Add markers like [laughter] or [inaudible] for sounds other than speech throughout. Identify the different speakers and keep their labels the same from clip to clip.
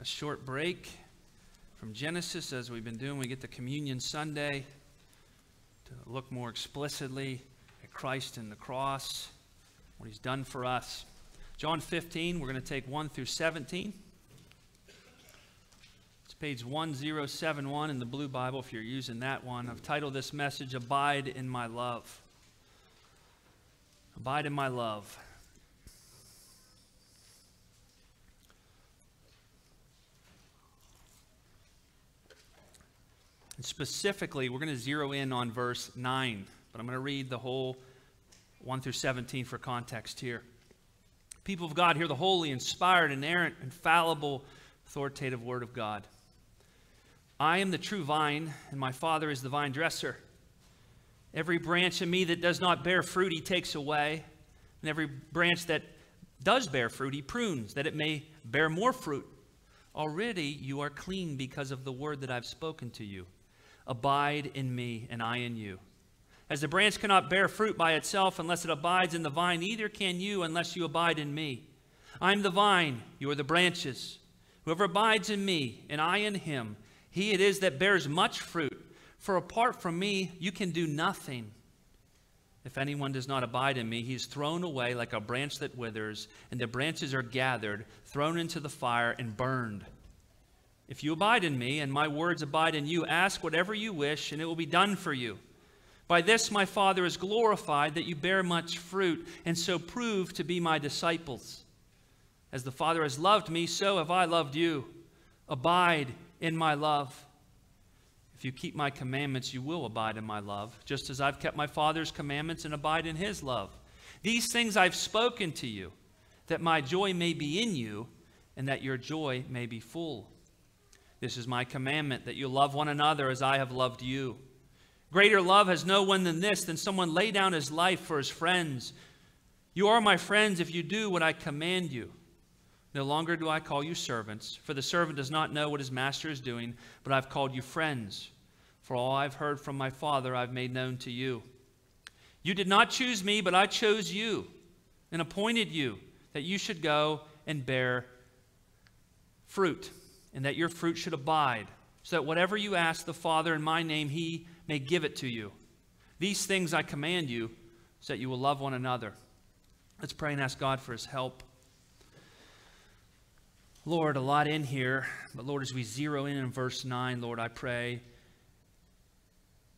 Speaker 1: a short break from Genesis as we've been doing. We get to Communion Sunday to look more explicitly at Christ and the cross, what he's done for us. John 15, we're going to take 1 through 17. It's page 1071 in the Blue Bible if you're using that one. I've titled this message, Abide in My Love. Abide in My Love. Specifically, we're going to zero in on verse 9, but I'm going to read the whole 1 through 17 for context here. People of God, hear the holy, inspired, inerrant, infallible, authoritative word of God. I am the true vine, and my Father is the vine dresser. Every branch in me that does not bear fruit, he takes away. And every branch that does bear fruit, he prunes, that it may bear more fruit. Already you are clean because of the word that I've spoken to you. Abide in me, and I in you. As the branch cannot bear fruit by itself unless it abides in the vine, neither can you unless you abide in me. I am the vine, you are the branches. Whoever abides in me, and I in him, he it is that bears much fruit. For apart from me, you can do nothing. If anyone does not abide in me, he is thrown away like a branch that withers, and the branches are gathered, thrown into the fire, and burned. If you abide in me and my words abide in you, ask whatever you wish, and it will be done for you. By this my Father is glorified that you bear much fruit, and so prove to be my disciples. As the Father has loved me, so have I loved you. Abide in my love. If you keep my commandments, you will abide in my love, just as I've kept my Father's commandments and abide in his love. These things I've spoken to you, that my joy may be in you, and that your joy may be full. This is my commandment, that you love one another as I have loved you. Greater love has no one than this, than someone lay down his life for his friends. You are my friends if you do what I command you. No longer do I call you servants, for the servant does not know what his master is doing, but I've called you friends. For all I've heard from my Father I've made known to you. You did not choose me, but I chose you and appointed you that you should go and bear fruit and that your fruit should abide, so that whatever you ask the Father in my name, he may give it to you. These things I command you, so that you will love one another. Let's pray and ask God for his help. Lord, a lot in here, but Lord, as we zero in in verse 9, Lord, I pray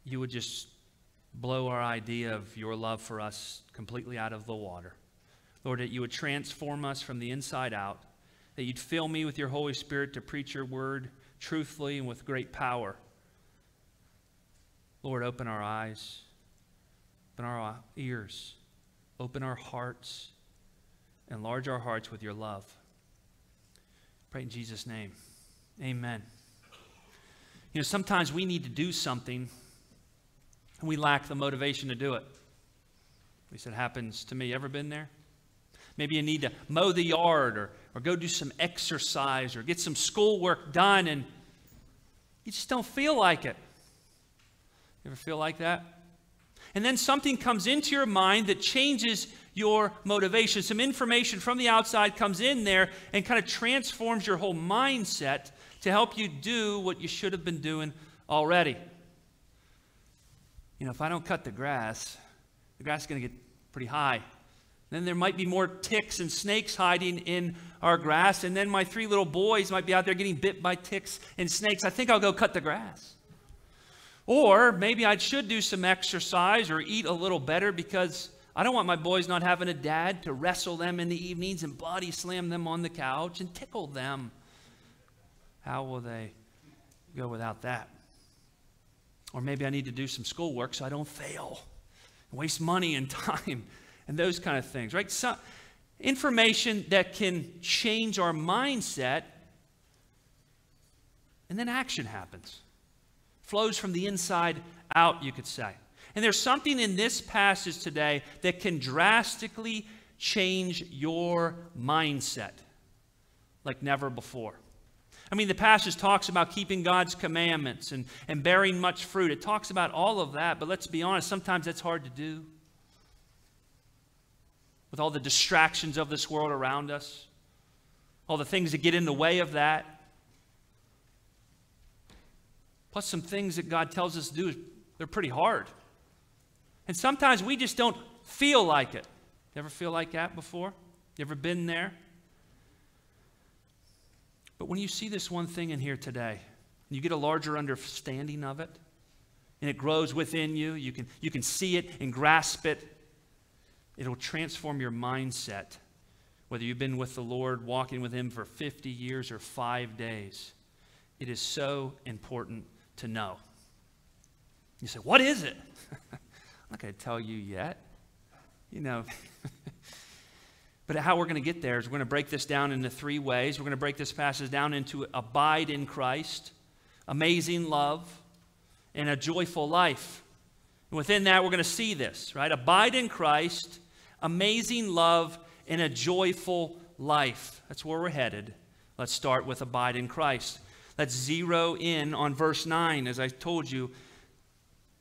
Speaker 1: you would just blow our idea of your love for us completely out of the water. Lord, that you would transform us from the inside out that you'd fill me with your Holy Spirit to preach your word truthfully and with great power. Lord, open our eyes, open our ears, open our hearts, enlarge our hearts with your love. Pray in Jesus' name. Amen. You know, sometimes we need to do something and we lack the motivation to do it. At least it happens to me. Ever been there? Maybe you need to mow the yard or, or go do some exercise or get some schoolwork done and you just don't feel like it. You ever feel like that? And then something comes into your mind that changes your motivation. Some information from the outside comes in there and kind of transforms your whole mindset to help you do what you should have been doing already. You know, if I don't cut the grass, the grass is going to get pretty high. Then there might be more ticks and snakes hiding in our grass. And then my three little boys might be out there getting bit by ticks and snakes. I think I'll go cut the grass. Or maybe I should do some exercise or eat a little better because I don't want my boys not having a dad to wrestle them in the evenings and body slam them on the couch and tickle them. How will they go without that? Or maybe I need to do some schoolwork so I don't fail, waste money and [laughs] time and those kind of things, right? So, information that can change our mindset, and then action happens. Flows from the inside out, you could say. And there's something in this passage today that can drastically change your mindset like never before. I mean, the passage talks about keeping God's commandments and, and bearing much fruit. It talks about all of that, but let's be honest, sometimes that's hard to do with all the distractions of this world around us, all the things that get in the way of that. plus some things that God tells us to do, they're pretty hard. And sometimes we just don't feel like it. You ever feel like that before? You ever been there? But when you see this one thing in here today, you get a larger understanding of it, and it grows within you, you can, you can see it and grasp it, it'll transform your mindset. Whether you've been with the Lord, walking with Him for 50 years or five days, it is so important to know. You say, What is it? [laughs] I'm not going to tell you yet. You know. [laughs] but how we're going to get there is we're going to break this down into three ways. We're going to break this passage down into abide in Christ, amazing love, and a joyful life. And within that, we're going to see this, right? Abide in Christ, amazing love, and a joyful life. That's where we're headed. Let's start with abide in Christ. Let's zero in on verse 9, as I told you.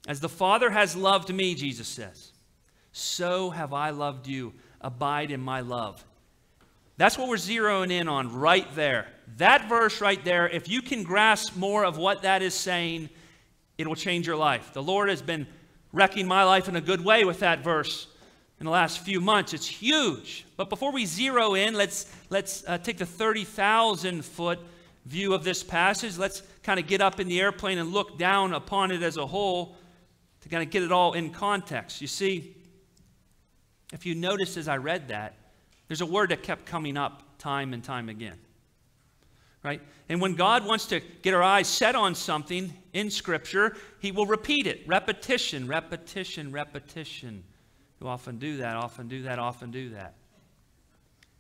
Speaker 1: As the Father has loved me, Jesus says, so have I loved you. Abide in my love. That's what we're zeroing in on right there. That verse right there, if you can grasp more of what that is saying, it will change your life. The Lord has been wrecking my life in a good way with that verse in the last few months. It's huge. But before we zero in, let's, let's uh, take the 30,000 foot view of this passage. Let's kind of get up in the airplane and look down upon it as a whole to kind of get it all in context. You see, if you notice as I read that, there's a word that kept coming up time and time again right? And when God wants to get our eyes set on something in Scripture, He will repeat it. Repetition, repetition, repetition. You often do that, often do that, often do that.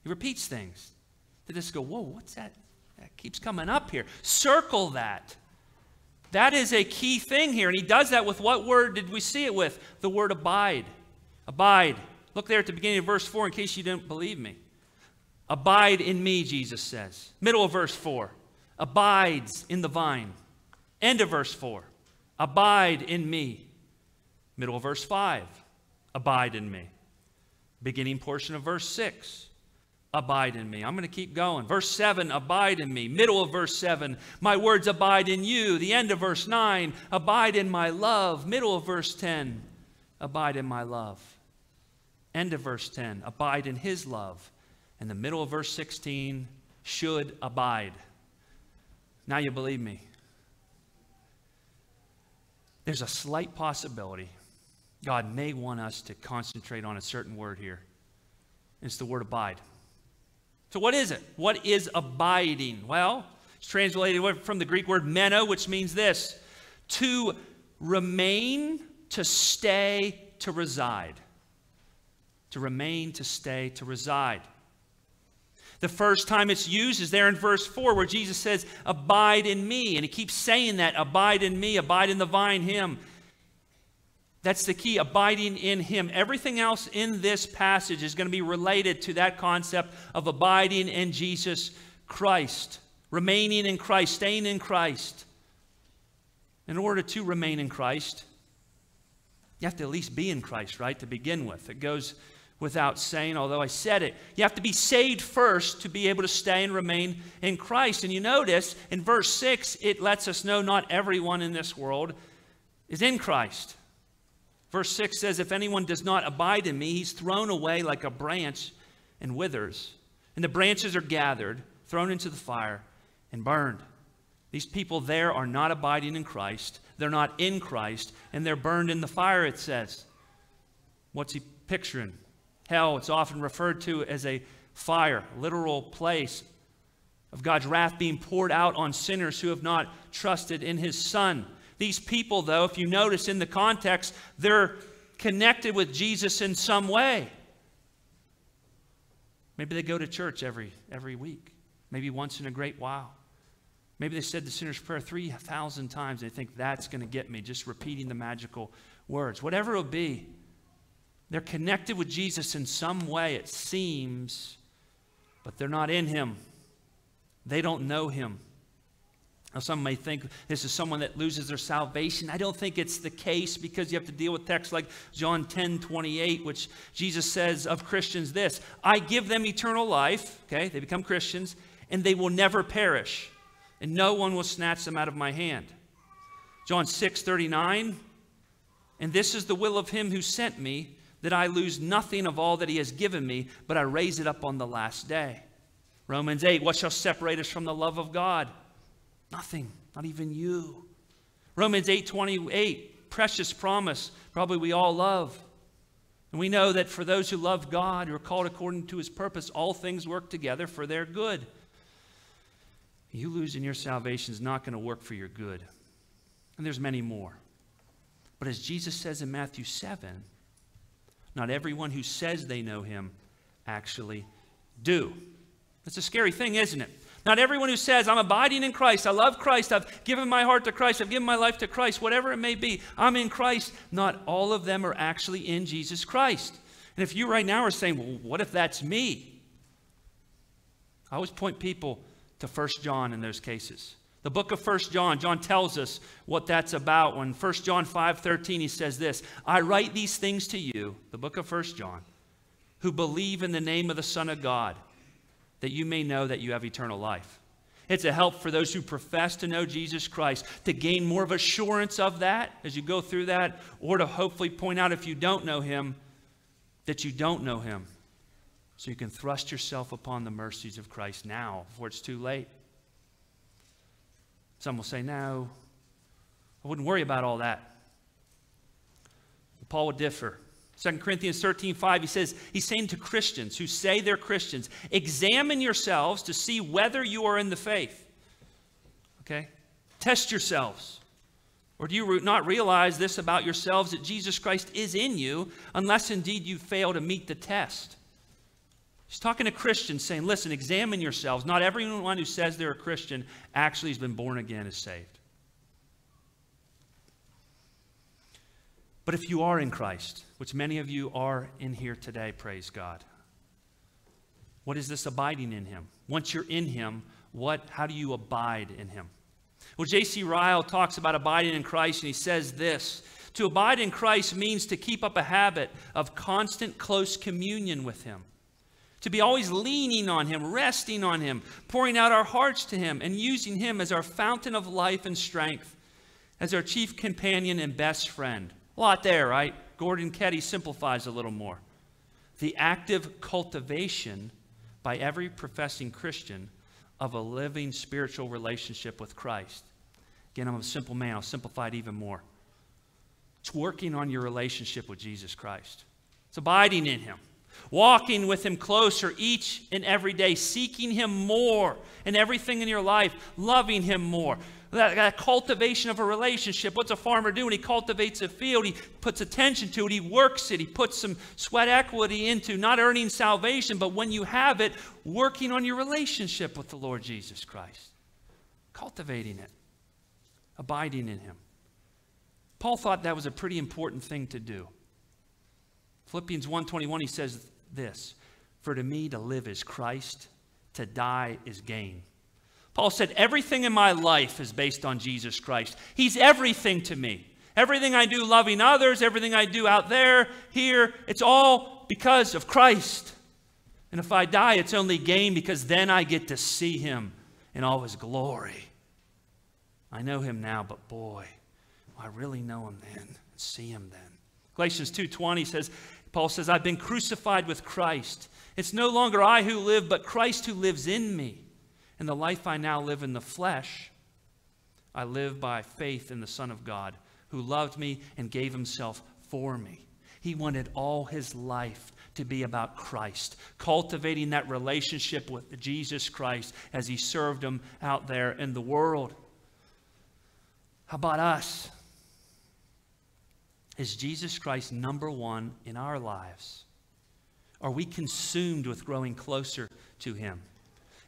Speaker 1: He repeats things. They just go, whoa, what's that? That keeps coming up here. Circle that. That is a key thing here. And he does that with what word did we see it with? The word abide. Abide. Look there at the beginning of verse 4 in case you didn't believe me. Abide in me, Jesus says. Middle of verse 4. Abides in the vine. End of verse 4. Abide in me. Middle of verse 5. Abide in me. Beginning portion of verse 6. Abide in me. I'm going to keep going. Verse 7, abide in me. Middle of verse 7, my words abide in you. The end of verse 9, abide in my love. Middle of verse 10, abide in my love. End of verse 10, abide in his love and the middle of verse 16 should abide. Now you believe me. There's a slight possibility God may want us to concentrate on a certain word here. It's the word abide. So, what is it? What is abiding? Well, it's translated from the Greek word meno, which means this to remain, to stay, to reside. To remain, to stay, to reside. The first time it's used is there in verse 4 where Jesus says, Abide in me. And he keeps saying that, Abide in me, abide in the vine, him. That's the key, abiding in him. Everything else in this passage is going to be related to that concept of abiding in Jesus Christ, remaining in Christ, staying in Christ. In order to remain in Christ, you have to at least be in Christ, right, to begin with. It goes without saying, although I said it. You have to be saved first to be able to stay and remain in Christ. And you notice in verse 6, it lets us know not everyone in this world is in Christ. Verse 6 says, If anyone does not abide in me, he's thrown away like a branch and withers. And the branches are gathered, thrown into the fire, and burned. These people there are not abiding in Christ. They're not in Christ, and they're burned in the fire, it says. What's he picturing? Hell, it's often referred to as a fire, literal place of God's wrath being poured out on sinners who have not trusted in his Son. These people, though, if you notice in the context, they're connected with Jesus in some way. Maybe they go to church every, every week, maybe once in a great while. Maybe they said the sinner's prayer 3,000 times. They think that's going to get me, just repeating the magical words. Whatever it will be, they're connected with Jesus in some way, it seems, but they're not in him. They don't know him. Now, some may think this is someone that loses their salvation. I don't think it's the case because you have to deal with texts like John 10 28, which Jesus says of Christians this I give them eternal life, okay, they become Christians, and they will never perish, and no one will snatch them out of my hand. John 6 39. And this is the will of him who sent me, that I lose nothing of all that he has given me, but I raise it up on the last day. Romans 8, what shall separate us from the love of God? Nothing, not even you. Romans 8 28, precious promise, probably we all love. And we know that for those who love God, who are called according to his purpose, all things work together for their good. You losing your salvation is not going to work for your good. And there's many more. But as Jesus says in Matthew 7, not everyone who says they know him actually do. That's a scary thing, isn't it? Not everyone who says, I'm abiding in Christ, I love Christ, I've given my heart to Christ, I've given my life to Christ, whatever it may be, I'm in Christ. Not all of them are actually in Jesus Christ. And if you right now are saying, well, what if that's me? I always point people to 1 John in those cases. The book of 1 John, John tells us what that's about. When 1 John 5:13 he says this, I write these things to you, the book of 1 John, who believe in the name of the Son of God, that you may know that you have eternal life. It's a help for those who profess to know Jesus Christ to gain more of assurance of that as you go through that, or to hopefully point out if you don't know him that you don't know him. So you can thrust yourself upon the mercies of Christ now before it's too late. Some will say, no, I wouldn't worry about all that. Paul would differ. 2 Corinthians 13, 5, he says, he's saying to Christians who say they're Christians, examine yourselves to see whether you are in the faith. Okay? Test yourselves. Or do you not realize this about yourselves that Jesus Christ is in you, unless indeed you fail to meet the test? He's talking to Christians saying, listen, examine yourselves. Not everyone who says they're a Christian actually has been born again is saved. But if you are in Christ, which many of you are in here today, praise God. What is this abiding in him? Once you're in him, what how do you abide in him? Well, J.C. Ryle talks about abiding in Christ, and he says this To abide in Christ means to keep up a habit of constant close communion with him to be always leaning on Him, resting on Him, pouring out our hearts to Him, and using Him as our fountain of life and strength, as our chief companion and best friend. A lot there, right? Gordon Keddie simplifies a little more. The active cultivation by every professing Christian of a living spiritual relationship with Christ. Again, I'm a simple man. I'll simplify it even more. It's working on your relationship with Jesus Christ. It's abiding in Him walking with Him closer each and every day, seeking Him more in everything in your life, loving Him more. That, that, cultivation of a relationship. What's a farmer do when he cultivates a field? He puts attention to it, he works it, he puts some sweat equity into not earning salvation, but when you have it, working on your relationship with the Lord Jesus Christ. Cultivating it, abiding in Him. Paul thought that was a pretty important thing to do. Philippians 1:21 he says this, "For to me to live is Christ, to die is gain." Paul said, "Everything in my life is based on Jesus Christ. He's everything to me. Everything I do loving others, everything I do out there, here, it's all because of Christ. And if I die, it's only gain because then I get to see him in all his glory. I know him now, but boy, I really know him then. See him then. Galatians 2:20 says, Paul says, I've been crucified with Christ. It's no longer I who live, but Christ who lives in me. And the life I now live in the flesh, I live by faith in the Son of God, who loved me and gave himself for me. He wanted all his life to be about Christ, cultivating that relationship with Jesus Christ as he served him out there in the world. How about us? Is Jesus Christ number one in our lives? Are we consumed with growing closer to Him?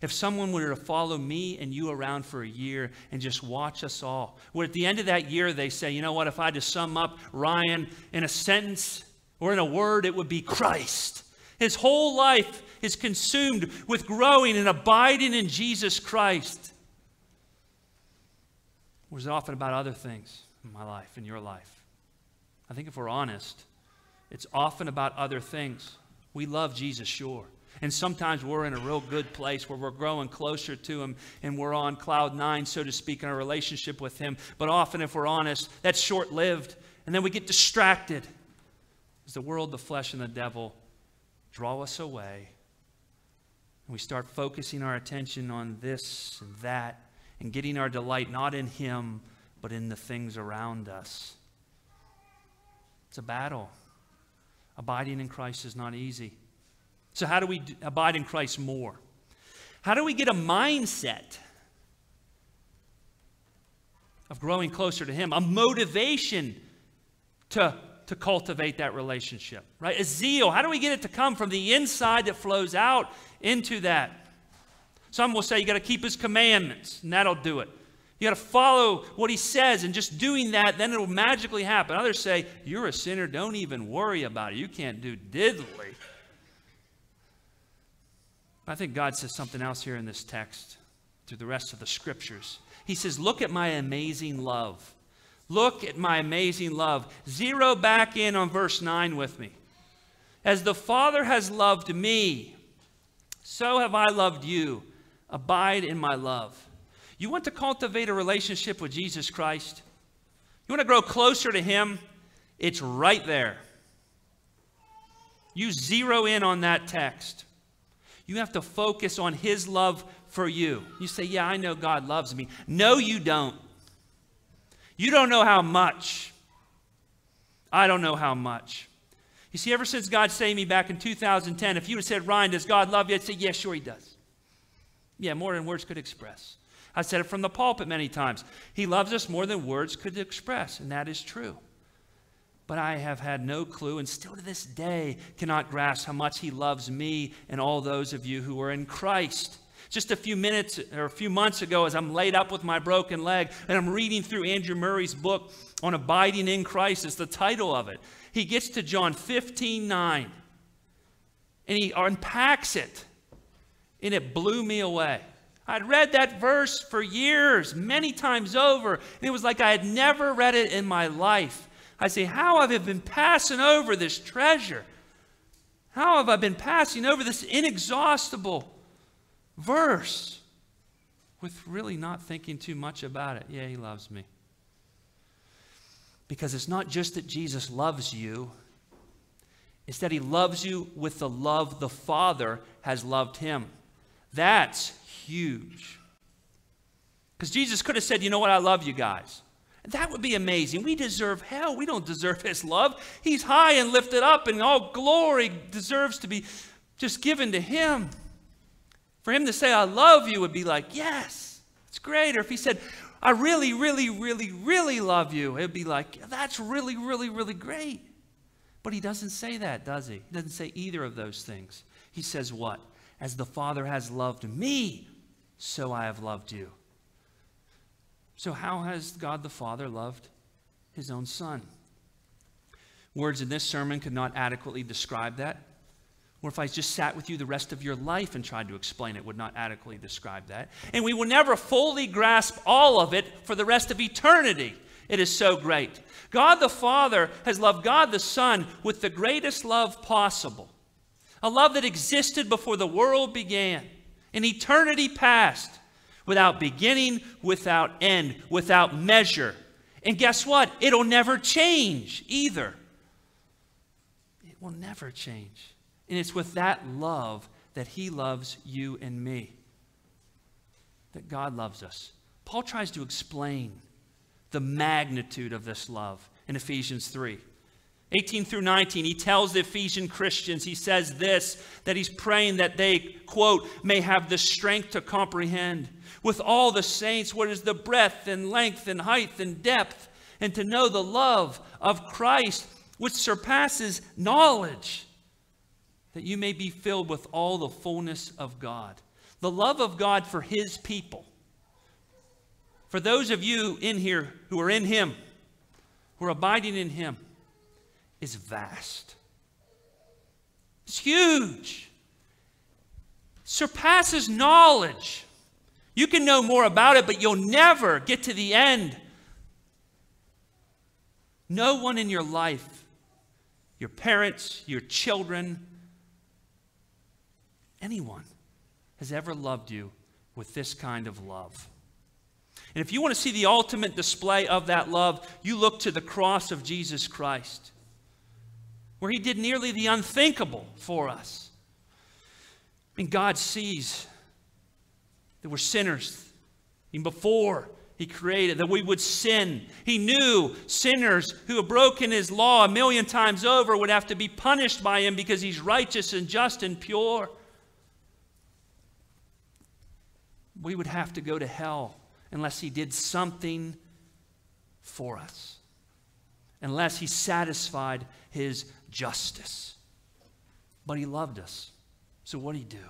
Speaker 1: If someone were to follow me and you around for a year and just watch us all, would at the end of that year they say, you know what, if I had to sum up Ryan in a sentence or in a word, it would be Christ. His whole life is consumed with growing and abiding in Jesus Christ. It often about other things in my life, in your life? I think if we're honest, it's often about other things. We love Jesus, sure. And sometimes we're in a real good place where we're growing closer to Him and we're on cloud nine, so to speak, in our relationship with Him. But often, if we're honest, that's short lived. And then we get distracted as the world, the flesh, and the devil draw us away. And we start focusing our attention on this and that and getting our delight not in Him, but in the things around us. It's a battle. Abiding in Christ is not easy. So, how do we abide in Christ more? How do we get a mindset of growing closer to Him, a motivation to, to cultivate that relationship, right? A zeal. How do we get it to come from the inside that flows out into that? Some will say you got to keep His commandments, and that'll do it. You got to follow what he says, and just doing that, then it'll magically happen. Others say, You're a sinner, don't even worry about it. You can't do diddly. I think God says something else here in this text through the rest of the scriptures. He says, Look at my amazing love. Look at my amazing love. Zero back in on verse 9 with me. As the Father has loved me, so have I loved you. Abide in my love. You want to cultivate a relationship with Jesus Christ? You want to grow closer to Him? It's right there. You zero in on that text. You have to focus on His love for you. You say, Yeah, I know God loves me. No, you don't. You don't know how much. I don't know how much. You see, ever since God saved me back in 2010, if you had said, Ryan, does God love you? I'd say, Yeah, sure, He does. Yeah, more than words could express. I've said it from the pulpit many times. He loves us more than words could express, and that is true. But I have had no clue, and still to this day cannot grasp how much He loves me and all those of you who are in Christ. Just a few minutes or a few months ago, as I'm laid up with my broken leg, and I'm reading through Andrew Murray's book on abiding in Christ, is the title of it. He gets to John 15 9, and he unpacks it, and it blew me away. I'd read that verse for years, many times over, and it was like I had never read it in my life. I say, How have I been passing over this treasure? How have I been passing over this inexhaustible verse with really not thinking too much about it? Yeah, he loves me. Because it's not just that Jesus loves you, it's that he loves you with the love the Father has loved him. That's huge. Because Jesus could have said, You know what? I love you guys. That would be amazing. We deserve hell. We don't deserve his love. He's high and lifted up, and all glory deserves to be just given to him. For him to say, I love you, would be like, Yes, it's great. Or if he said, I really, really, really, really love you, it'd be like, That's really, really, really great. But he doesn't say that, does he? He doesn't say either of those things. He says, What? As the Father has loved me, so I have loved you. So, how has God the Father loved his own Son? Words in this sermon could not adequately describe that. Or if I just sat with you the rest of your life and tried to explain it, would not adequately describe that. And we will never fully grasp all of it for the rest of eternity. It is so great. God the Father has loved God the Son with the greatest love possible. A love that existed before the world began, in eternity past, without beginning, without end, without measure. And guess what? It'll never change either. It will never change. And it's with that love that He loves you and me, that God loves us. Paul tries to explain the magnitude of this love in Ephesians 3. 18 through 19, he tells the Ephesian Christians, he says this, that he's praying that they, quote, may have the strength to comprehend with all the saints what is the breadth and length and height and depth, and to know the love of Christ which surpasses knowledge, that you may be filled with all the fullness of God. The love of God for his people. For those of you in here who are in him, who are abiding in him, is vast. It's huge. Surpasses knowledge. You can know more about it, but you'll never get to the end. No one in your life, your parents, your children, anyone has ever loved you with this kind of love. And if you want to see the ultimate display of that love, you look to the cross of Jesus Christ, where he did nearly the unthinkable for us. And God sees that we're sinners even before he created, that we would sin. He knew sinners who have broken his law a million times over would have to be punished by him because he's righteous and just and pure. We would have to go to hell unless he did something for us, unless he satisfied his justice. But he loved us. So what did he do?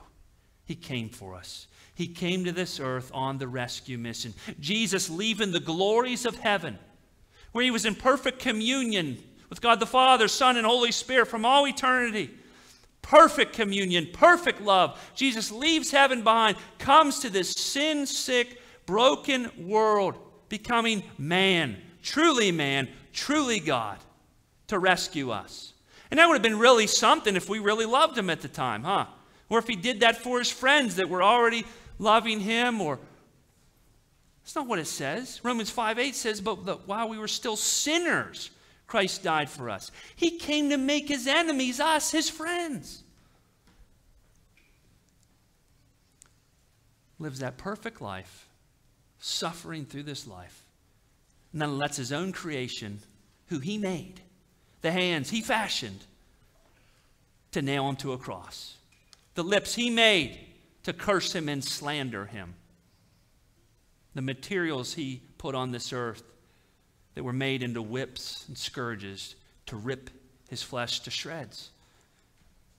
Speaker 1: He came for us. He came to this earth on the rescue mission. Jesus leaving the glories of heaven, where he was in perfect communion with God the Father, Son, and Holy Spirit from all eternity. Perfect communion, perfect love. Jesus leaves heaven behind, comes to this sin sick, broken world, becoming man, truly man, truly God, to rescue us. And that would have been really something if we really loved him at the time, huh? Or if he did that for his friends that were already loving him, or that's not what it says. Romans 5 8 says, But while we were still sinners, Christ died for us. He came to make his enemies us, his friends. Lives that perfect life, suffering through this life, and then lets his own creation, who he made, the hands he fashioned, to nail him to a cross the lips he made to curse him and slander him, the materials he put on this earth that were made into whips and scourges to rip his flesh to shreds.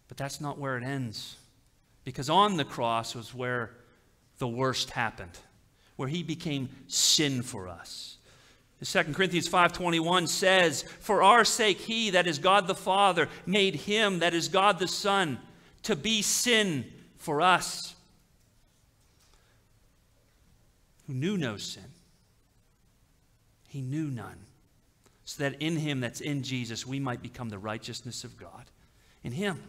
Speaker 1: But that's not where it ends. Because on the cross was where the worst happened, where he became sin for us. 2 Corinthians 5:21 says, "For our sake he that is God the Father made him that is God the Son to be sin for us who knew no sin. He knew none. So that in him, that's in Jesus, we might become the righteousness of God. In him.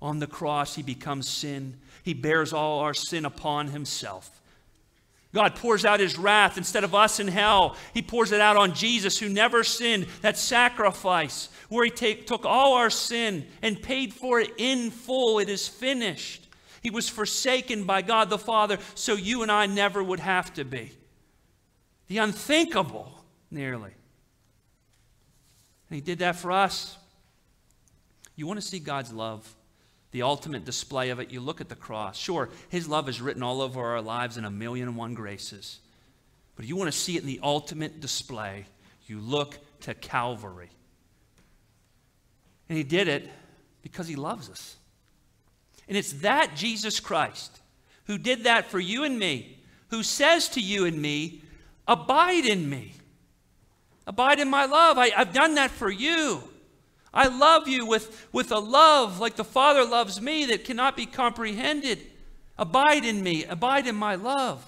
Speaker 1: On the cross, he becomes sin. He bears all our sin upon himself. God pours out his wrath instead of us in hell. He pours it out on Jesus who never sinned. That sacrifice where he take, took all our sin and paid for it in full. It is finished. He was forsaken by God the Father so you and I never would have to be. The unthinkable, nearly. And he did that for us. You want to see God's love? the ultimate display of it, you look at the cross. Sure, His love is written all over our lives in a million and one graces. But you want to see it in the ultimate display, you look to Calvary. And He did it because He loves us. And it's that Jesus Christ who did that for you and me, who says to you and me, Abide in me. Abide in my love. I, have done that for you. I love you with, with a love like the Father loves me that cannot be comprehended. Abide in me, abide in my love.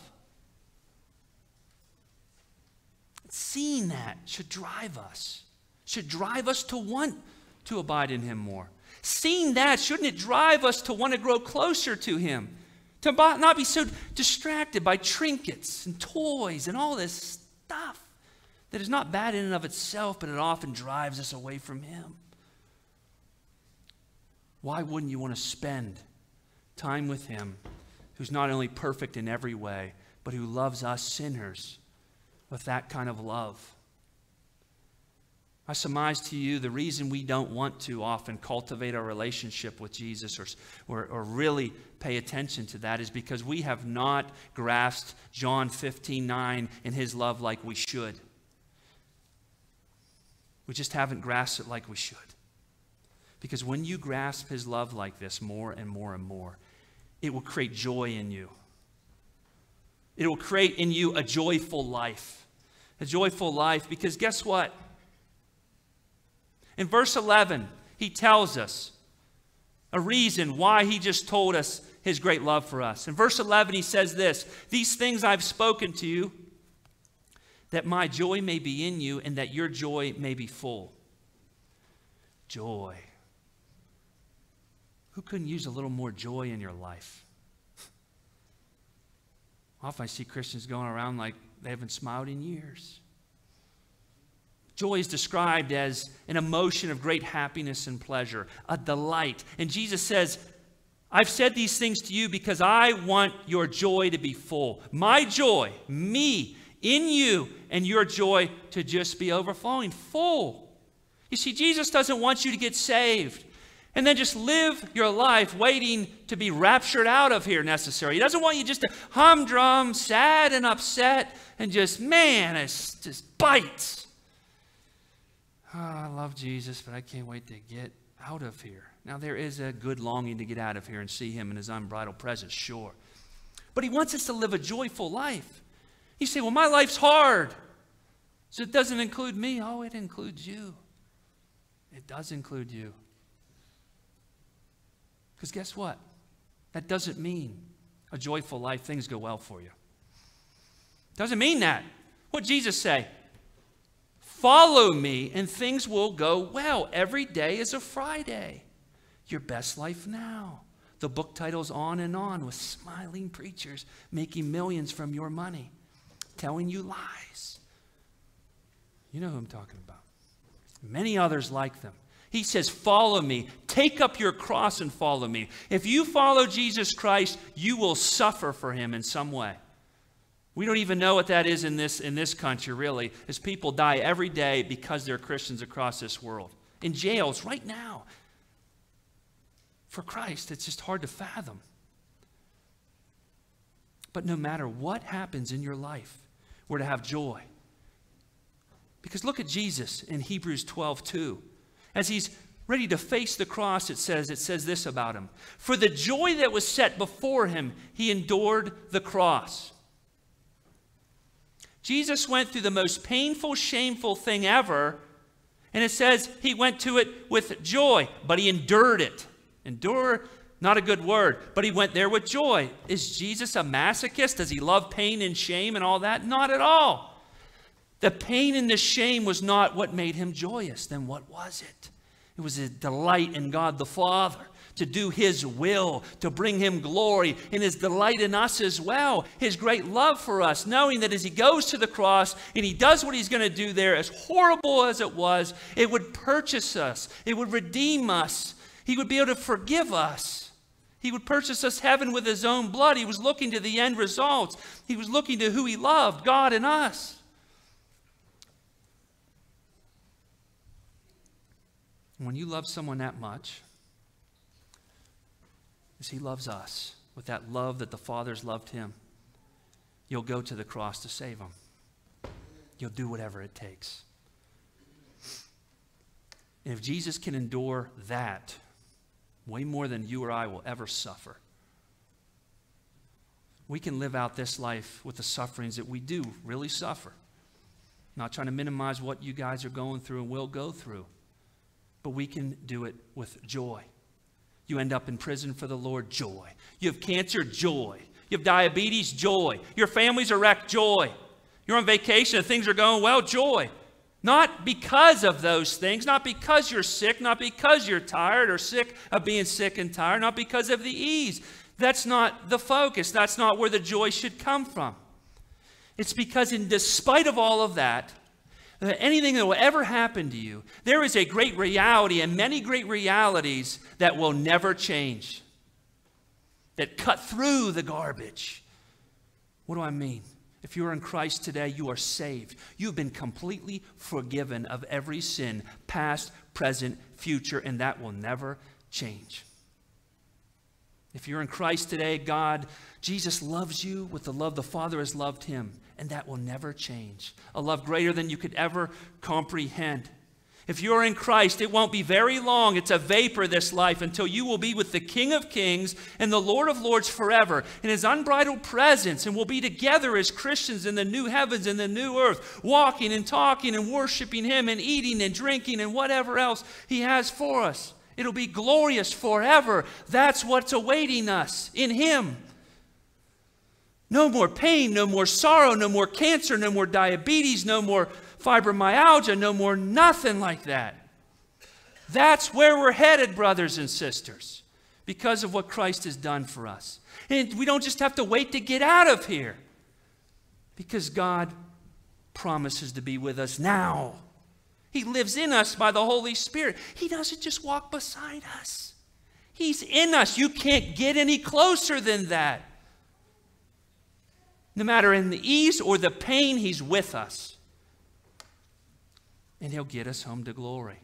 Speaker 1: Seeing that should drive us, should drive us to want to abide in Him more. Seeing that, shouldn't it drive us to want to grow closer to Him? To not be so distracted by trinkets and toys and all this stuff that is not bad in and of itself, but it often drives us away from Him. Why wouldn't you want to spend time with Him who's not only perfect in every way, but who loves us sinners with that kind of love? I surmise to you the reason we don't want to often cultivate our relationship with Jesus or, or, or, really pay attention to that is because we have not grasped John 15 9 in his love like we should. We just haven't grasped it like we should. Because when you grasp his love like this more and more and more, it will create joy in you. It will create in you a joyful life. A joyful life because guess what? In verse 11, he tells us a reason why he just told us his great love for us. In verse 11, he says this These things I've spoken to you, that my joy may be in you and that your joy may be full. Joy. Who couldn't use a little more joy in your life? Often I see Christians going around like they haven't smiled in years. Joy is described as an emotion of great happiness and pleasure, a delight. And Jesus says, I've said these things to you because I want your joy to be full. My joy, me, in you, and your joy to just be overflowing, full. You see, Jesus doesn't want you to get saved and then just live your life waiting to be raptured out of here necessary. He doesn't want you just to humdrum, sad and upset, and just, man, just bites. Oh, I love Jesus, but I can't wait to get out of here. Now, there is a good longing to get out of here and see him in his unbridled presence, sure. But he wants us to live a joyful life. You say, well, my life's hard. So it doesn't include me. Oh, it includes you. It does include you. Because guess what? That doesn't mean a joyful life, things go well for you. Doesn't mean that. What Jesus say? Follow me and things will go well. Every day is a Friday. Your best life now. The book titles on and on with smiling preachers making millions from your money, telling you lies. You know who I'm talking about. Many others like them. He says, Follow me. Take up your cross and follow me. If you follow Jesus Christ, you will suffer for him in some way. We don't even know what that is in this, in this country, really, as people die every day because they're Christians across this world. In jails right now. For Christ, it's just hard to fathom. But no matter what happens in your life, we're to have joy. Because look at Jesus in Hebrews 12, 2. As he's ready to face the cross, it says, it says this about him. For the joy that was set before him, he endured the cross. Jesus went through the most painful, shameful thing ever, and it says he went to it with joy, but he endured it. Endure, not a good word, but he went there with joy. Is Jesus a masochist? Does he love pain and shame and all that? Not at all. The pain and the shame was not what made him joyous. Then what was it? It was a delight in God the Father to do His will, to bring Him glory, and His delight in us as well. His great love for us, knowing that as He goes to the cross and He does what He's going to do there, as horrible as it was, it would purchase us, it would redeem us, He would be able to forgive us. He would purchase us heaven with His own blood. He was looking to the end results, He was looking to who He loved, God and us. When you love someone that much, he loves us, with that love that the Father's loved him, you'll go to the cross to save him. You'll do whatever it takes. And if Jesus can endure that, way more than you or I will ever suffer, we can live out this life with the sufferings that we do really suffer. Not trying to minimize what you guys are going through and will go through but we can do it with joy. You end up in prison for the Lord, joy. You have cancer, joy. You have diabetes, joy. Your family's a wreck, joy. You're on vacation and things are going well, joy. Not because of those things, not because you're sick, not because you're tired or sick of being sick and tired, not because of the ease. That's not the focus. That's not where the joy should come from. It's because, in despite of all of that, anything that will ever happen to you, there is a great reality and many great realities that will never change, that cut through the garbage. What do I mean? If you are in Christ today, you are saved. You've been completely forgiven of every sin, past, present, future, and that will never change. If you're in Christ today, God, Jesus loves you with the love the Father has loved him and that will never change. A love greater than you could ever comprehend. If you're in Christ, it won't be very long. It's a vapor, this life, until you will be with the King of Kings and the Lord of Lords forever in his unbridled presence. And we'll be together as Christians in the new heavens and the new earth, walking and talking and worshiping him and eating and drinking and whatever else he has for us. It'll be glorious forever. That's what's awaiting us in him. No more pain, no more sorrow, no more cancer, no more diabetes, no more fibromyalgia, no more nothing like that. That's where we're headed, brothers and sisters. because of what Christ has done for us. And we don't just have to wait to get out of here because God promises to be with us now. He lives in us by the Holy Spirit. He doesn't just walk beside us, He's in us. You can't get any closer than that. No matter in the ease or the pain, He's with us. And He'll get us home to glory.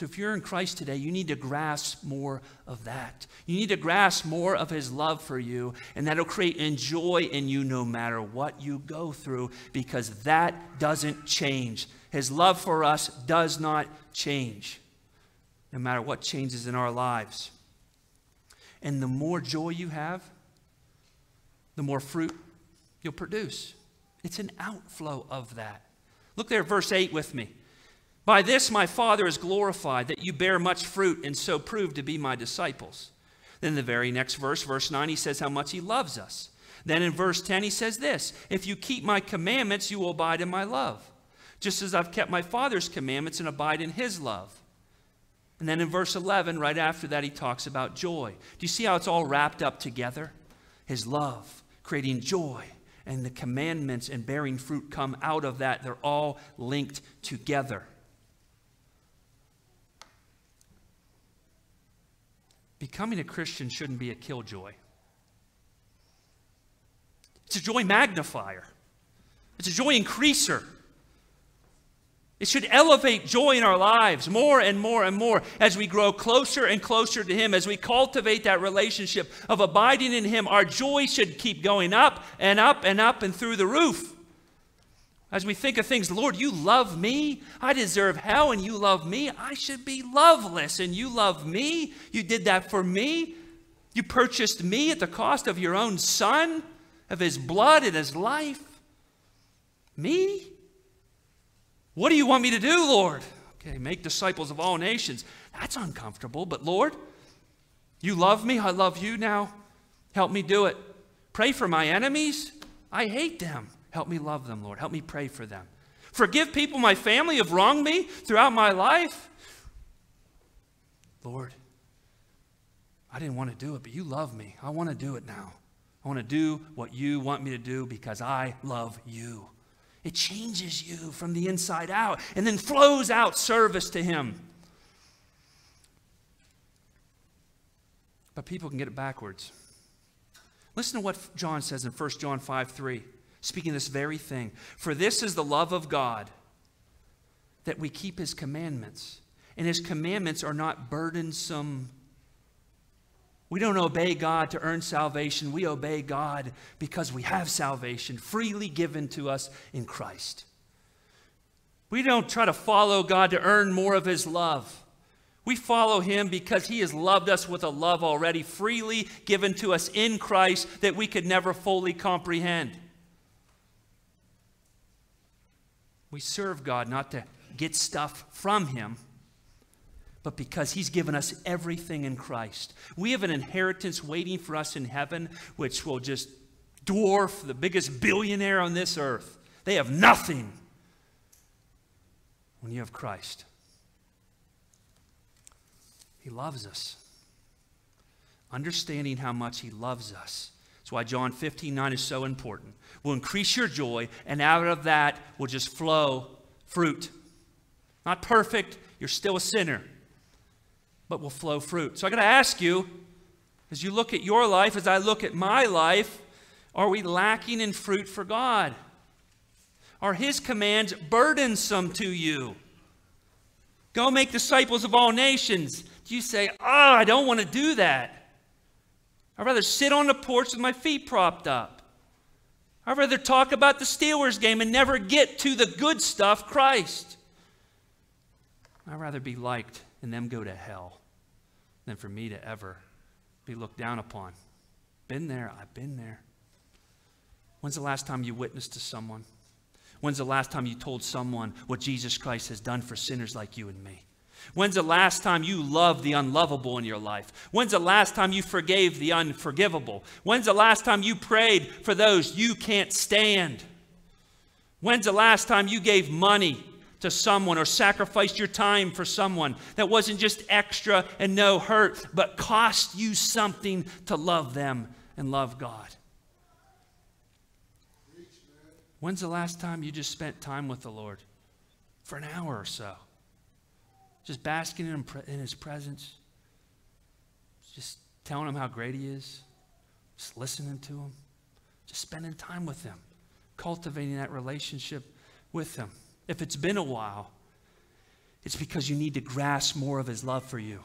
Speaker 1: So if you're in Christ today, you need to grasp more of that. You need to grasp more of his love for you, and that'll create joy in you no matter what you go through, because that doesn't change. His love for us does not change, no matter what changes in our lives. And the more joy you have, the more fruit you'll produce. It's an outflow of that. Look there, verse 8 with me. By this my Father is glorified, that you bear much fruit and so prove to be my disciples. Then the very next verse, verse 9, he says how much he loves us. Then in verse 10, he says this If you keep my commandments, you will abide in my love, just as I've kept my Father's commandments and abide in his love. And then in verse 11, right after that, he talks about joy. Do you see how it's all wrapped up together? His love, creating joy, and the commandments and bearing fruit come out of that. They're all linked together. becoming a Christian shouldn't be a killjoy. It's a joy magnifier, it's a joy increaser. It should elevate joy in our lives more and more and more as we grow closer and closer to Him, as we cultivate that relationship of abiding in Him. Our joy should keep going up and up and up and through the roof. As we think of things, Lord, you love me. I deserve hell and you love me. I should be loveless and you love me. You did that for me. You purchased me at the cost of your own son, of his blood and his life. Me? What do you want me to do, Lord? Okay, make disciples of all nations. That's uncomfortable, but Lord, you love me. I love you now. Help me do it. Pray for my enemies. I hate them. Help me love them, Lord. Help me pray for them. Forgive people my family have wronged me throughout my life. Lord, I didn't want to do it, but you love me. I want to do it now. I want to do what you want me to do because I love you. It changes you from the inside out and then flows out service to Him. But people can get it backwards. Listen to what John says in 1 John 5 3 speaking this very thing. For this is the love of God, that we keep his commandments. And his commandments are not burdensome. We don't obey God to earn salvation. We obey God because we have salvation freely given to us in Christ. We don't try to follow God to earn more of his love. We follow him because he has loved us with a love already freely given to us in Christ that we could never fully comprehend. We serve God not to get stuff from Him, but because He's given us everything in Christ. We have an inheritance waiting for us in heaven, which will just dwarf the biggest billionaire on this earth. They have nothing when you have Christ. He loves us. Understanding how much He loves us. That's why John 15 9 is so important will increase your joy, and out of that will just flow fruit. Not perfect, you're still a sinner, but will flow fruit. So I got to ask you, as you look at your life, as I look at my life, are we lacking in fruit for God? Are His commands burdensome to you? Go make disciples of all nations. Do you say, oh, I don't want to do that? I'd rather sit on the porch with my feet propped up. I'd rather talk about the Steelers game and never get to the good stuff, Christ. I'd rather be liked and them go to hell than for me to ever be looked down upon. Been there, I've been there. When's the last time you witnessed to someone? When's the last time you told someone what Jesus Christ has done for sinners like you and me? When's the last time you loved the unlovable in your life? When's the last time you forgave the unforgivable? When's the last time you prayed for those you can't stand? When's the last time you gave money to someone or sacrificed your time for someone that wasn't just extra and no hurt, but cost you something to love them and love God? When's the last time you just spent time with the Lord? For an hour or so. Just basking in, in His presence. Just telling Him how great He is. Just listening to Him. Just spending time with Him. Cultivating that relationship with Him. If it's been a while, it's because you need to grasp more of His love for you.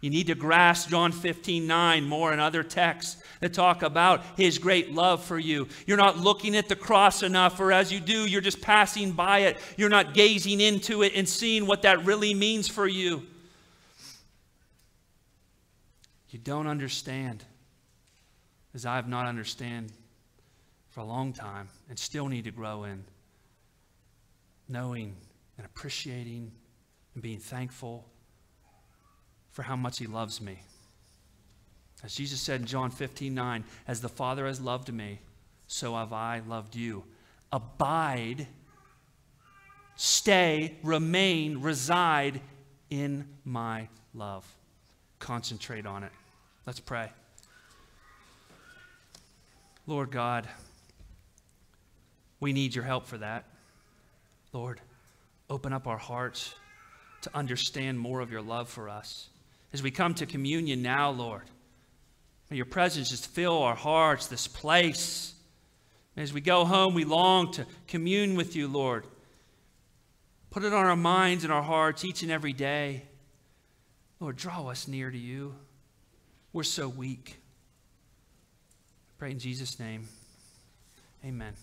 Speaker 1: You need to grasp John 15, 9 more and other texts that talk about his great love for you. You're not looking at the cross enough, or as you do, you're just passing by it. You're not gazing into it and seeing what that really means for you. You don't understand, as I have not understand for a long time and still need to grow in knowing and appreciating and being thankful for how much he loves me. As Jesus said in John 15, 9, as the Father has loved me, so have I loved you. Abide, stay, remain, reside in my love. Concentrate on it. Let's pray. Lord God, we need your help for that. Lord, open up our hearts to understand more of your love for us. As we come to communion now, Lord, may your presence just fill our hearts, this place. As we go home, we long to commune with you, Lord. Put it on our minds and our hearts each and every day. Lord, draw us near to you. We're so weak. I pray in Jesus' name. Amen.